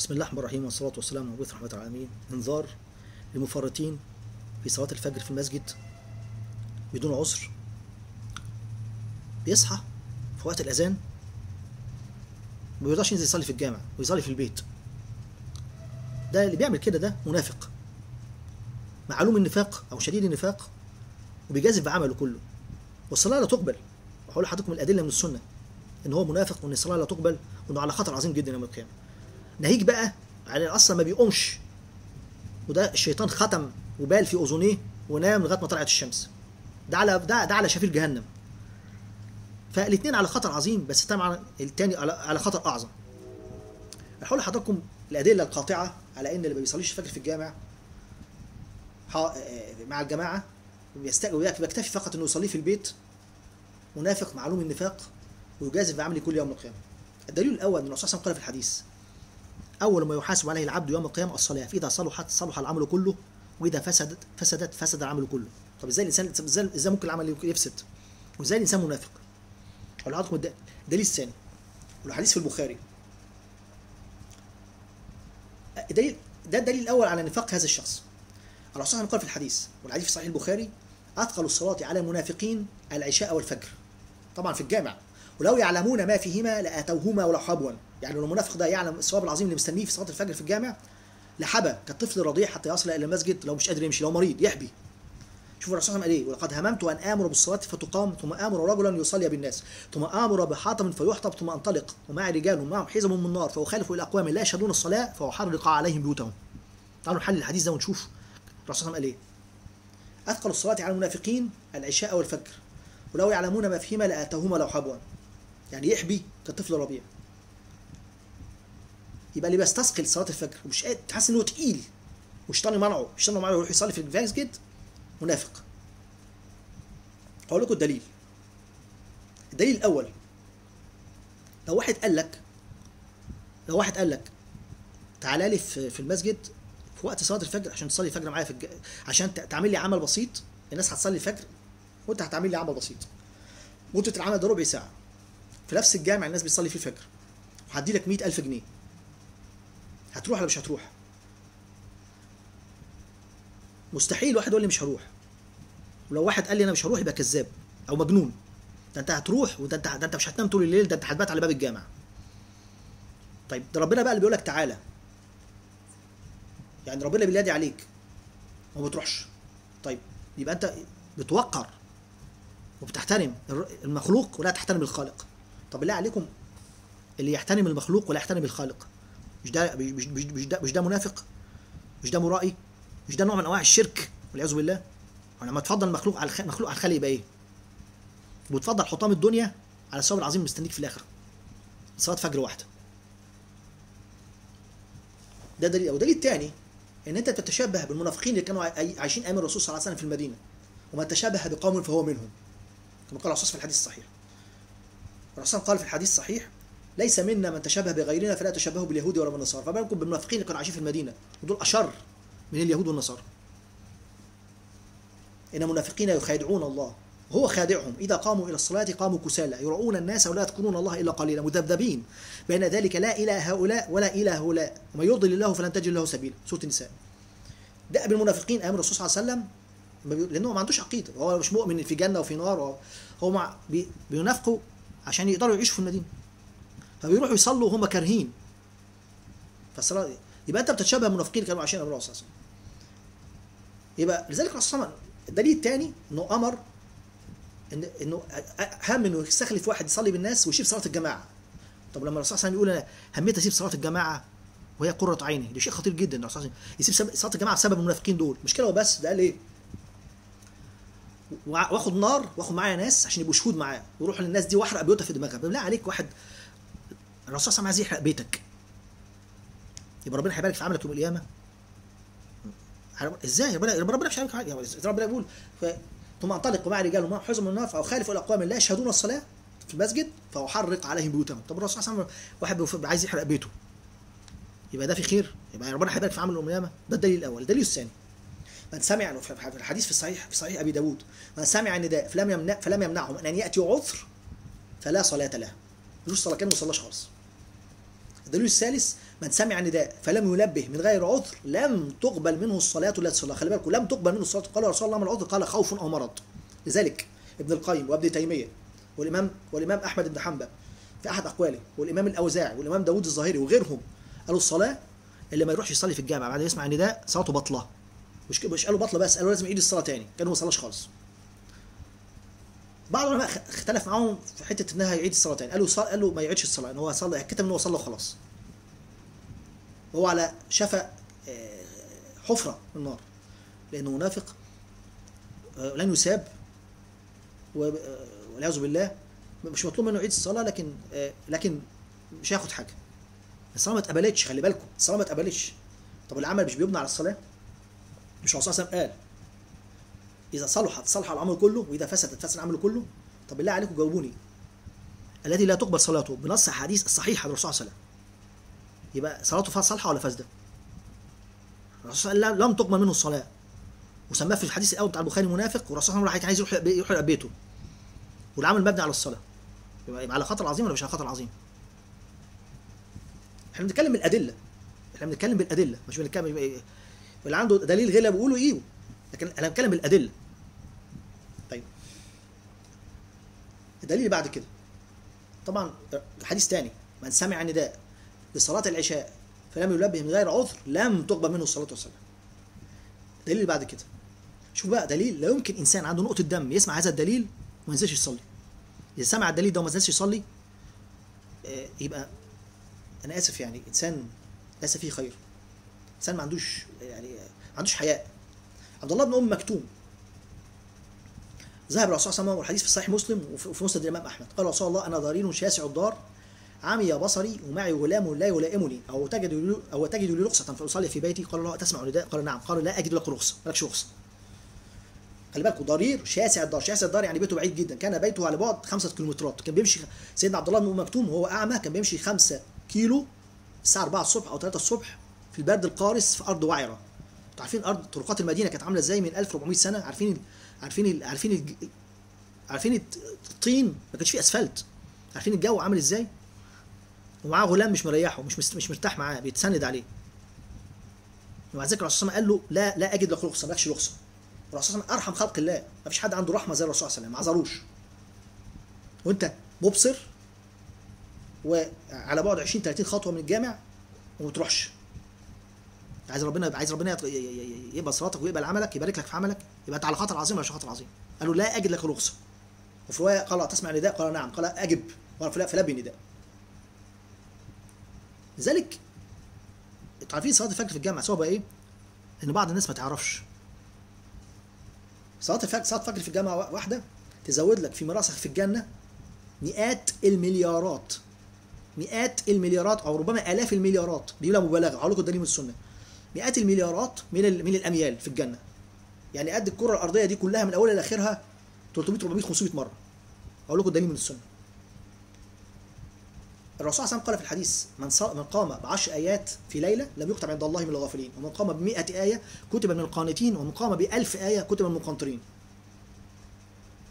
بسم الله الرحمن الرحيم والصلاة والسلام على مبعوث رحمة العالمين. انذار للمفرطين في صلاة الفجر في المسجد بدون عذر بيصحى في وقت الأذان ما بيرضاش ينزل يصلي في الجامع ويصلي في البيت. ده اللي بيعمل كده ده منافق. معلوم النفاق أو شديد النفاق وبيجازف بعمله كله. والصلاة لا تقبل. وهقول لحضراتكم الأدلة من السنة إن هو منافق وإن الصلاة لا تقبل وإنه على خطر عظيم جدا يوم القيامة. ناهيك بقى على أصلا ما بيقومش. وده الشيطان ختم وبال في أذنيه ونام لغاية ما طلعت الشمس. ده على ده, ده على شفير جهنم. فالاثنين على خطر عظيم بس طبعا الثاني على, خطر أعظم. هقول لحضراتكم الأدلة القاطعة على إن اللي ما بيصليش الفجر في الجامع مع الجماعة بيكتفي فقط إنه يصليه في البيت منافق معلوم النفاق ويجازف بعمله كل يوم القيامة. الدليل الأول إن الرسول صلى الله عليه وسلم قال في الحديث أول ما يحاسب عليه العبد يوم القيامة الصلاة فإذا صلحت صلح العمل كله وإذا فسدت فسدت فسد العمل كله. طب إزاي الإنسان إزاي, ممكن العمل يفسد؟ وإزاي الإنسان منافق؟ أقول لحضراتكم الدليل الثاني والحديث في البخاري. دليل ده الدليل الأول على نفاق هذا الشخص. الرسول صلى قال في الحديث والحديث في صحيح البخاري أثقل الصلاة على المنافقين العشاء والفجر. طبعا في الجامع. ولو يعلمون ما فيهما لآتوهما ولو حبوا يعني لو المنافق ده يعلم الثواب العظيم اللي مستنيه في صلاة الفجر في الجامع لحبى كالطفل الرضيع حتى يصل إلى المسجد لو مش قادر يمشي لو مريض يحبي. شوفوا الرسول صلى الله عليه وسلم قال إيه؟ ولقد هممت أن آمر بالصلاة فتقام ثم آمر رجلا يصلي بالناس ثم آمر بحاطب فيحطب ثم أنطلق ومعي رجال معهم حزم من نار فاخالف إلى أقوام لا يشهدون الصلاة فاحرق عليهم بيوتهم. تعالوا نحلل الحديث ده ونشوف الرسول صلى الله عليه وسلم قال إيه؟ أثقل الصلاة على المنافقين العشاء والفجر ولو يعلمون ما فيهما لاتوهما لو حبوا يعني يحبي كطفل ربيع يبقى اللي بيستثقل صلاة الفجر ومش قادر تحس ان هو تقيل. والشيطان منعه الشيطان منعه يروح يصلي في المسجد منافق. هقول لكم الدليل. الدليل الأول لو واحد قال لك لو واحد قال لك تعالى لي في, المسجد في وقت صلاة الفجر عشان تصلي الفجر معايا في الج... عشان تعمل لي عمل بسيط الناس هتصلي الفجر وانت هتعمل لي عمل بسيط. مدة العمل ده ربع ساعة. في نفس الجامع الناس بتصلي فيه الفجر. وهدي لك 100000 جنيه. هتروح ولا مش هتروح؟ مستحيل واحد يقول لي مش هروح. ولو واحد قال لي أنا مش هروح يبقى كذاب أو مجنون. ده أنت هتروح وده أنت ده أنت مش هتنام طول الليل ده أنت هتبات على باب الجامع. طيب ده ربنا بقى اللي بيقول لك تعالى. يعني ربنا بينادي عليك. وما بتروحش. طيب يبقى أنت بتوقر وبتحترم المخلوق ولا تحترم الخالق. طب بالله عليكم اللي يحترم المخلوق ولا يحترم الخالق. مش ده مش, مش, مش ده مش ده منافق؟ مش ده مرائي؟ مش ده نوع من أنواع الشرك؟ والعياذ بالله. ولما تفضل المخلوق على. مخلوق على الخالق يبقى إيه؟ وتفضل حطام الدنيا على الثواب العظيم مستنيك في الآخرة. صلاة فجر واحدة. ده دليل. أو دليل تاني إن أنت تتشبه بالمنافقين اللي كانوا عايشين أيام الرسول صلى الله عليه وسلم في المدينة ومن تشابه بقوم فهو منهم. كما قال الرسول في الحديث الصحيح. الرسول قال في الحديث الصحيح ليس منا من تشبه بغيرنا فلا تشبهوا باليهود ولا بالنصارى. فما بالكم بالمنافقين اللي كانوا عايشين في المدينة؟ ودول أشر من اليهود والنصارى. إن المنافقين يخادعون الله. وهو خادعهم. إذا قاموا إلى الصلاة قاموا كسالى. يرعون الناس ولا يذكرون الله إلا قليلا. مذبذبين. بين ذلك لا إلى هؤلاء ولا إلى هؤلاء. ومن يضلل الله فلن تجد له سبيلا. سورة النساء. ده بالمنافقين أيام الرسول صلى الله عليه وسلم. لأنه ما عندوش عقيدة. هو مش مؤمن في جنة وفي نار. هو مع بينافقوا عشان يقدروا يعيشوا في المدينة. فبيروحوا يصلوا وهم كارهين. فالصلاه يبقى أنت بتتشبه المنافقين كانوا عايشين قبل الرسول صلى الله عليه وسلم. يبقى لذلك الرسول الدليل الثاني إنه أمر إن إنه هم إنه يستخلف واحد يصلي بالناس ويشيل صلاة الجماعة. طب لما الرسول صلى الله عليه وسلم يقول أنا هميت أسيب صلاة الجماعة وهي قرة عيني. ده شيء خطير جدا الرسول صلى الله عليه وسلم يسيب صلاة الجماعة بسبب المنافقين دول. مش كده وبس ده قال إيه؟ وآخد نار وآخد معايا ناس عشان يبقوا شهود معايا ويروحوا للناس دي وأحرق بيوتها في دماغها. بالله عليك واحد الرسول صلى الله عليه وسلم عايز يحرق بيتك. يبقى ربنا هيبارك في عملك يوم القيامه إزاي؟ ربنا ربنا مش هيبارك يعني ربنا بيقول ف... ثم انطلق مع رجال ومعهم حزم من النار فاخالف الأقوام لا يشهدون الصلاة في المسجد فأحرق عليهم بيوتهم. طب الرسول صلى الله عليه وسلم واحد عايز يحرق بيته. يبقى ده في خير. يبقى ربنا هيبارك في يوم القيامة. ده الدليل الأول. الدليل الثاني. من سمع في الحديث في الصحيح في صحيح أبي داود. من سمع النداء فلم يمنع فلم يمنعه من أن يأتي عذر فلا صلاة له. ملوش صلاه كان ما صلاش خالص. الدليل الثالث من سمع النداء فلم ينبه من غير عذر لم تقبل منه الصلاة التي صلى. خلي بالكم لم تقبل منه الصلاة. قال رسول الله ما العذر؟ قال خوف أو مرض. لذلك ابن القيم وابن تيمية والإمام والإمام أحمد بن حنبل في أحد أقواله والإمام الأوزاعي والإمام داوود الظاهري وغيرهم قالوا الصلاة اللي ما يروحش يصلي في الجامع بعد ما يسمع النداء صلاته بطلة. مش مش قالوا بطلة بس قالوا لازم يعيد الصلاة تاني. كانوا ما صلاش خالص. بعض العلماء اختلف معاهم في حتة إنها يعيد الصلاة تاني قالوا صل... قالوا ما يعيدش الصلاة إن هو صلى كتب إن هو صلى وخلاص. هو على شفا حفرة من النار. لأنه منافق لن يساب والعياذ بالله مش مطلوب منه يعيد الصلاة لكن لكن مش هياخد حاجة. الصلاة ما اتقبلتش خلي بالكم. الصلاة ما اتقبلتش طب العمل مش بيبنى على الصلاة؟ مش الرسول صلى الله عليه وسلم قال. إذا صلحت صلح الأمر كله وإذا فسدت فسد الأمر كله. طب بالله عليكم جاوبوني. الذي لا تقبل صلاته بنص حديث الصحيح عن الرسول صلى الله عليه وسلم. يبقى صلاته فيها صالحة ولا فاسدة؟ الرسول صلى الله عليه وسلم لم تقبل منه الصلاة. وسماه في الحديث الأول بتاع البخاري منافق والرسول صلى الله عليه وسلم عايز يروح يروح بيته. والعمل مبني على الصلاة. يبقى على خطر عظيم ولا مش على خطر عظيم؟ إحنا بنتكلم بالأدلة. إحنا بنتكلم بالأدلة مش بنتكلم اللي عنده دليل غير بيقولوا إيه لكن أنا بتكلم بالأدلة طيب الدليل اللي بعد كده. طبعا حديث تاني. من سمع نداء لصلاة العشاء فلم يلبه من غير عذر لم تقبل منه الصلاة والسلام. الدليل اللي بعد كده. شوف بقى دليل لا يمكن إنسان عنده نقطة دم يسمع هذا الدليل وما ينزلش يصلي. إذا سمع الدليل ده وما نزلش يصلي يبقى أنا آسف يعني إنسان ليس فيه خير. إنسان ما عندوش يعني ما عندوش حياء. عبد الله بن أم مكتوم ذهب الرسول صلى الله عليه وسلم والحديث في صحيح مسلم وفي مسند الإمام أحمد. قال رسول الله أنا ضرير شاسع الدار عمي بصري ومعي غلام لا يلائمني. أو تجد أو تجد لي رخصة فأصلي في بيتي؟ قال له تسمع نداء قال نعم. قال لا أجد لك رخصة مالكش رخصة. خلي بالكوا ضرير شاسع الدار شاسع الدار يعني بيته بعيد جدا. كان بيته على بعد خمسة كيلومترات. كان بيمشي سيدنا عبد الله بن مكتوم وهو أعمى كان بيمشي خمسة كيلو الساعة 4 الصبح أو 3 الصبح في البرد القارس في أرض وعرة. أنتوا عارفين ارض طرقات المدينة كانت عاملة إزاي من 1400 سنة؟ عارفين عارفين عارفين عارفين الطين؟ ما كانش فيه أسفلت. عارفين الجو عامل إزاي؟ ومعاه غلام مش مريحه مش مش مرتاح معاه بيتسند عليه. ومع ذلك الرسول صلى الله عليه وسلم قال له لا لا أجد لك رخصة مالكش رخصة. الرسول صلى الله عليه وسلم أرحم خلق الله. ما فيش حد عنده رحمة زي الرسول صلى الله عليه وسلم ما عذروش. وأنت مبصر وعلى بعد 20 30 خطوة من الجامع وما تروحش عايز ربنا عايز ربنا يقبل صلاتك ويقبل عملك يبارك لك في عملك. يبقى انت على خطر عظيم ولا خطر عظيم؟ قالوا لا أجد لك رخصة. وفي رواية قال تسمع نداء قال نعم. قال أجب. قال فلبي نداء لذلك أنتوا عارفين صلاة الفجر في الجامع سببها إيه؟ إن بعض الناس ما تعرفش. صلاة الفجر صلاة الفجر في الجامعة واحدة تزود لك في مراسخ في الجنة مئات المليارات. مئات المليارات أو ربما آلاف المليارات. دي مبالغة. هقول لكم دليل من السنة. مئات المليارات من من الأميال في الجنة. يعني قد الكرة الأرضية دي كلها من أولها لآخرها 300 400 500 مرة. أقول لكم دليل من السنة. الرسول صلى الله عليه وسلم قال في الحديث من. من قام بعشر آيات في ليلة لم يكتب عند الله من الغافلين ومن قام ب 100 آية كتب من القانتين ومن قام ب 1000 آية كتب من المقنطرين.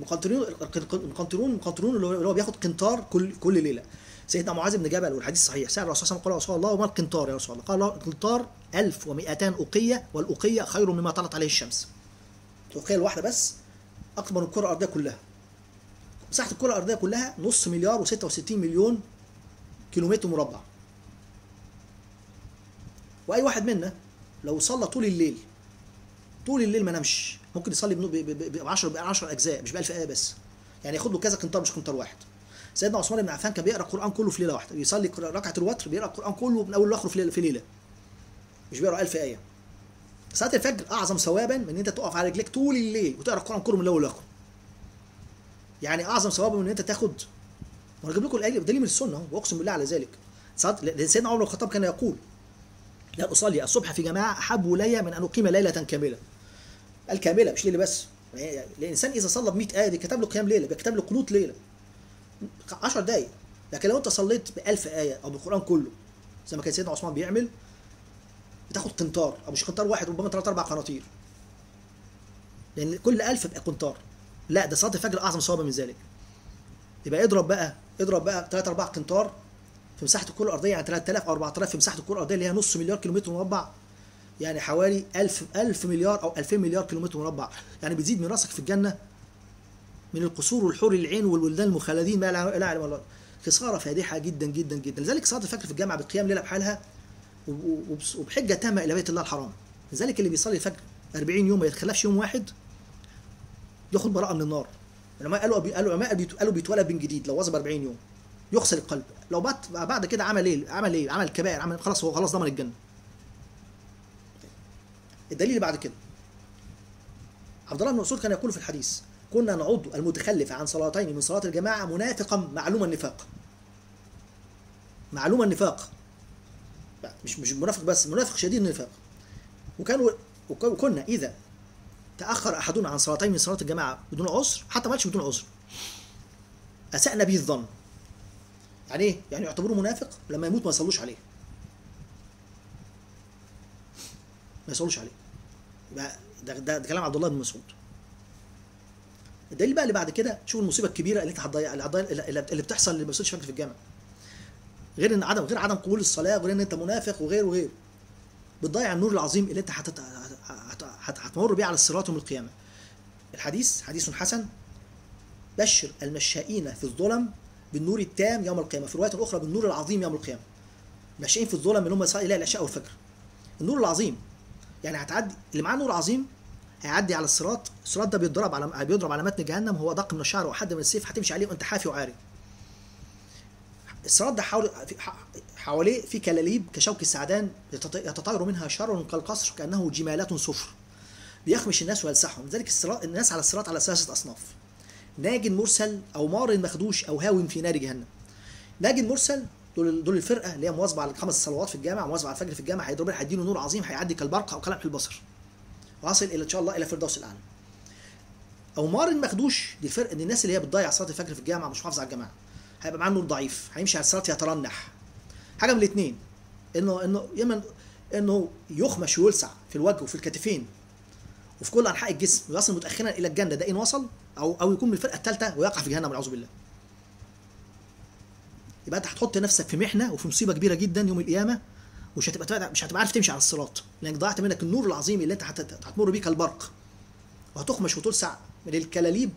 مقنطرون مقنطرون مقنطرون اللي هو بياخد قنطار كل كل ليلة. سيدنا معاذ بن جبل والحديث صحيح. سأل الرسول صلى الله عليه وسلم قال رسول الله وما القنطار يا رسول الله؟ قال القنطار 1200 أقية والأقية خير مما طلعت عليه الشمس. الأقية الواحدة بس أكبر من الكرة الأرضية كلها. مساحة الكرة الأرضية كلها نص مليار و66 مليون كيلومتر مربع. وأي واحد منا لو صلى طول الليل طول الليل ما نامش ممكن يصلي ب 10 ب 10 أجزاء مش ب 1000 آية بس. يعني ياخد له كذا قنطار مش قنطار واحد. سيدنا عثمان بن عفان كان بيقرأ القرآن كله في ليلة واحدة. بيصلي ركعة الوتر بيقرأ القرآن كله من اوله لاخره في ليله مش بيقرأ 1000 آية. صلاة الفجر أعظم ثوابا من إن أنت تقف على رجليك طول الليل وتقرأ القرآن كله من الأول لاخره يعني أعظم ثوابا من إن أنت تاخد وأنا أجيب لكم دليل من السنة أهو وأقسم بالله على ذلك. سيدنا عمر بن الخطاب كان يقول لا أصلي الصبح في جماعة أحب إلي من أن أقيم ليلة كاملة. الكامله مش ليلة بس. الإنسان إذا صلى ب 100 آية دي كتب له قيام ليلة بيكتب له قنوت ليلة. 10 دقايق. لكن لو أنت صليت ب 1000 آية أو بالقرآن كله زي ما كان سيدنا عثمان بيعمل بتاخد قنطار أو مش قنطار واحد ربما ثلاث أربع قناطير. لأن كل 1000 يبقى قنطار. لا ده صلاة الفجر أعظم ثوابا من ذلك. يبقى اضرب بقى اضرب بقى ثلاث أربع قنطار في مساحة الكرة الأرضية يعني 3000 أو 4000 في مساحة الكرة الأرضية اللي هي نص مليار كيلومتر مربع. يعني حوالي 1000 1000 مليار أو 2000 مليار كيلومتر مربع. يعني بتزيد من راسك في الجنة من القصور والحور العين والولدان المخلدين ما لا الله. خسارة فادحة جدا جدا جدا. لذلك صلاة الفجر في الجامعة بقيام ليلة بحالها وبحجة تامة إلى بيت الله الحرام. لذلك اللي بيصلي الفجر 40 يوم ما يتخلفش يوم واحد ياخد براءة من النار. العلماء قالوا قالوا العلماء قالوا بيتولد من جديد لو واظب 40 يوم. يغسل القلب. لو بات بعد كده عمل إيه؟ عمل إيه؟ عمل كبائر. عمل خلاص هو خلاص ضمن الجنة. الدليل اللي بعد كده. عبد الله بن مسعود كان يقول في الحديث كنا نعد المتخلف عن صلاتين من صلاة الجماعة منافقا معلوم النفاق. معلوم النفاق. مش مش منافق بس منافق شديد النفاق وكانوا وكنا إذا تأخر أحدنا عن صلاتين من صلاة الجماعة بدون عذر حتى ما بدون عذر أسأنا به الظن. يعني إيه؟ يعني يعتبروه منافق لما يموت ما يصلوش عليه. ما يصلوش عليه. يبقى ده, ده, ده كلام عبد الله بن مسعود. الدليل بقى اللي بعد كده شوف المصيبة الكبيرة اللي أنت هتضيع اللي, اللي بتحصل اللي ما فجر في الجامع. غير إن عدم غير عدم قبول الصلاة غير إن أنت منافق وغير وغير. بتضيع النور العظيم اللي أنت. هتمر بيه على الصراط يوم القيامة. الحديث حديث حسن. بشر المشائين في الظلم بالنور التام يوم القيامة. في رواية أخرى بالنور العظيم يوم القيامة. ماشيين في الظلم اللي هم إلى العشاء والفجر. النور العظيم. يعني هتعدي اللي معاه نور عظيم هيعدي على الصراط. الصراط ده بيضرب على بيضرب على متن جهنم. هو دق من الشعر وحد من السيف هتمشي عليه وأنت حافي وعاري. الصراط ده حول حواليه في كلاليب كشوك السعدان يتطاير منها شر كالقصر كأنه جمالات صفر. بيخمش الناس ويلسعهم. لذلك الصراط الناس على الصراط على ثلاثة اصناف ناج مرسل أو مار مخدوش أو هاو في نار جهنم. ناج مرسل دول دول الفرقة اللي هي مواظبة على الخمس صلوات في الجامع مواظبة على الفجر في الجامع هيضرب هيديله نور عظيم هيعدي كالبرق أو كلمح البصر. واصل إلى إن شاء الله إلى فردوس الأعلى. أو مار مخدوش دي الفرقه دي الناس اللي هي بتضيع صلاة الفجر في الجامع مش محافظة على الجماعة. هيبقى معاه نور ضعيف هيمشي على الصلاه يترنح. حاجة من الاثنين انه إنه يمن إنه يخمش ويلسع في الوجه وفي الكتفين وفي كل أنحاء الجسم ويصل متاخرا إلى الجنه ده إن وصل أو أو يكون من الفرقة الثالثه ويقع في جهنم والعياذ بالله. يبقى أنت هتحط نفسك في محنة وفي مصيبة كبيرة جدا يوم القيامة مش هتبقى مش هتبقى عارف تمشي على الصراط لأنك ضيعت منك النور العظيم اللي أنت هتمر بيه كالبرق. وهتخمش وتلسع من الكلاليب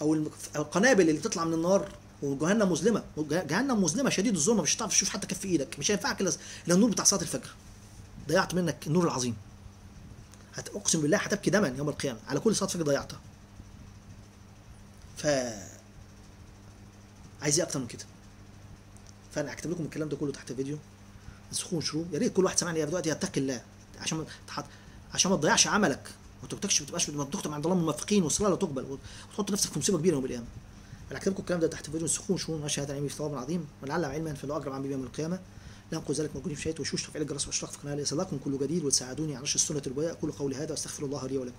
أو القنابل اللي تطلع من النار. وجهنم مظلمة. جهنم مظلمة شديد الظلمة مش هتعرف تشوف حتى كف إيدك مش هينفعك إلا النور بتاع صلاة الفجر. ضيعت منك النور العظيم. أقسم بالله هتبكي دما يوم القيامة. على كل صلاة فجر ضيعتها. ف عايز إيه أكتر من كده؟ فأنا هكتب لكم الكلام ده كله تحت الفيديو. انسخوه ونشروه يا ريت كل واحد سامعني دلوقتي يتقي الله. عشان ما عشان ما تضيعش عملك. وما تكتبش ما تبقاش تختم عند الله الموفقين والصلاة لا تقبل. وتحط نفسك في مصيبة كبيرة يوم القيامة. أنا هكتب لكم الكلام ده تحت الفيديو انسخوه ونشروه ماشي هذا العلم في ثواب عظيم ولعل علما فانه اجر عن يوم القيامة. لا انقل ذلك موجودين في شيء وشوش تفعيل الجرس واشتراك في القناه ليصلكم كل جديد وتساعدوني على نشر السنة الروايه أقول قولي هذا وأستغفر الله لي ولكم.